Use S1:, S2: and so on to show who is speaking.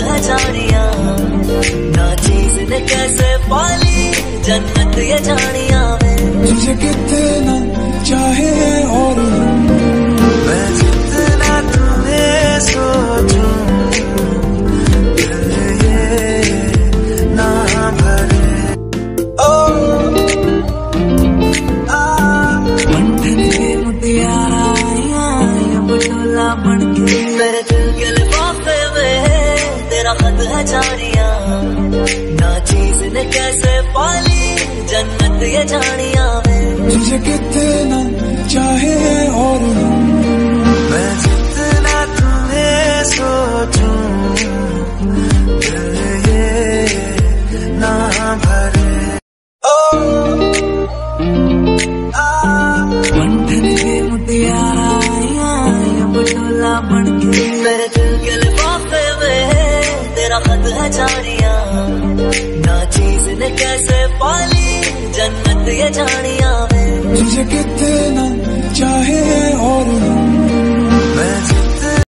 S1: है जानिया। ना चीज़ ने कैसे पाली जन्नत ये जानिया। में
S2: तुझे कितना
S1: में तेरा खत है जानिया। ना चीज़ ने कैसे पाली, जन्नत ये जानिया।
S2: तुझे कितना
S1: जानिया। ना चीज़ ने कैसे पाली जन्नत ये जानिया।
S2: तुझे
S1: ना
S2: चाहे